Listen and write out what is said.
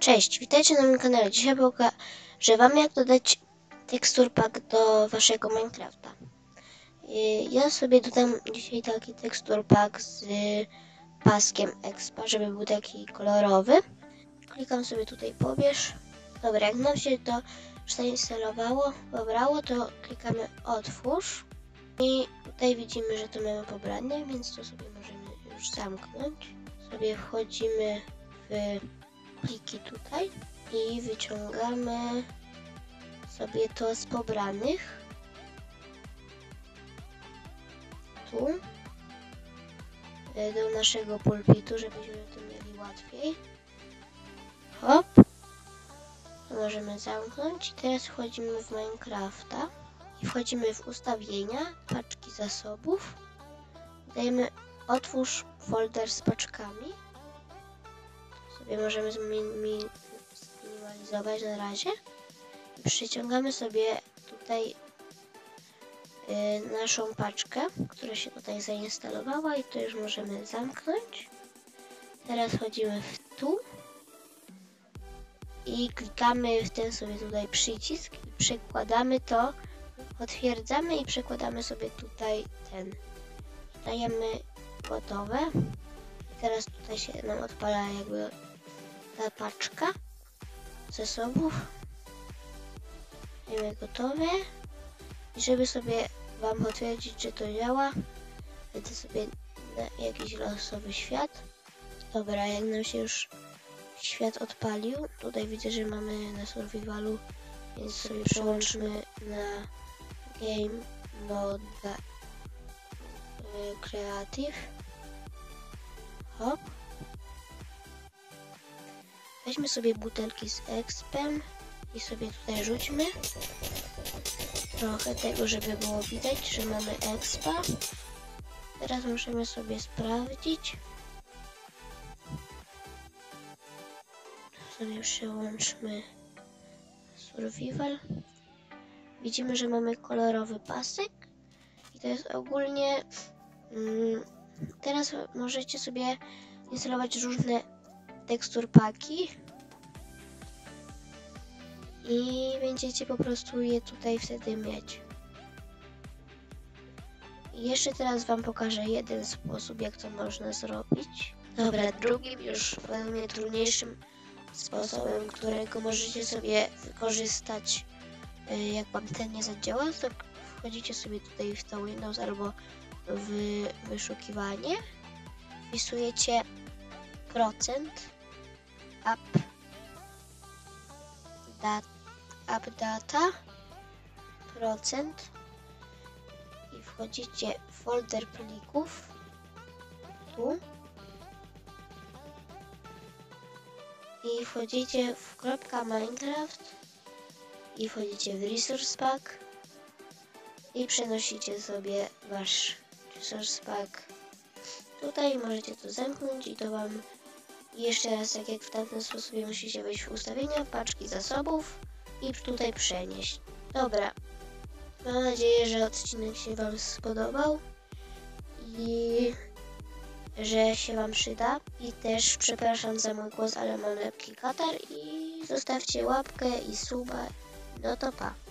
Cześć, witajcie na moim kanale. Dzisiaj pokażę Wam jak dodać tekstur pack do Waszego Minecrafta. Y, Ja sobie dodam dzisiaj taki tekstur pack z paskiem expa, żeby był taki kolorowy. Klikam sobie tutaj pobierz. Dobra, jak nam się to już zainstalowało, pobrało, to klikamy otwórz. I tutaj widzimy, że to mamy pobrane, więc to sobie możemy już zamknąć. Sobie wchodzimy w pliki tutaj i wyciągamy sobie to z pobranych. Tu. e, Do naszego pulpitu, żebyśmy to mieli łatwiej. Hop. Możemy zamknąć. Teraz wchodzimy w Minecrafta i wchodzimy w ustawienia, paczki zasobów. Dajemy otwórz folder z paczkami sobie możemy zmin- zminimalizować na razie. Przyciągamy sobie tutaj y, naszą paczkę, która się tutaj zainstalowała i to już możemy zamknąć. Teraz wchodzimy w tu i klikamy w ten sobie tutaj przycisk i przekładamy to, potwierdzamy i przekładamy sobie tutaj ten. Dajemy gotowe. I teraz tutaj się nam odpala jakby ta paczka zasobów. Mamy gotowe. I żeby sobie Wam potwierdzić, że to działa, wejdę sobie na jakiś losowy świat. Dobra, jak nam się już świat odpalił, tutaj widzę, że mamy na survivalu, więc sobie przełączmy na game mode y, creative. Hop. Weźmy sobie butelki z expem i sobie tutaj rzućmy. Trochę tego, żeby było widać, że mamy expa. Teraz musimy sobie sprawdzić. Sobie przełączmy survival. Widzimy, że mamy kolorowy pasek. I to jest ogólnie... Mm, teraz możecie sobie instalować różne tekstur paki i będziecie po prostu je tutaj wtedy mieć. Jeszcze teraz Wam pokażę jeden sposób, jak to można zrobić. Dobra, drugim już mnie trudniejszym sposobem, którego możecie sobie wykorzystać, jak Wam ten nie zadziała, to wchodzicie sobie tutaj w to Windows albo w wyszukiwanie, wpisujecie procent up dat, up data procent i wchodzicie w folder plików. Tu. I wchodzicie w kropka Minecraft i wchodzicie w resource pack i przenosicie sobie wasz resource pack tutaj możecie to zamknąć i to wam jeszcze raz, tak jak w tamtym sposobie, musicie wejść w ustawienia, paczki zasobów i tutaj przenieść. Dobra. Mam nadzieję, że odcinek się Wam spodobał i że się Wam przyda. I też przepraszam za mój głos, ale mam lepki katar i zostawcie łapkę i suba. eu topar.